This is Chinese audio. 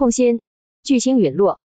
痛心。巨星陨落，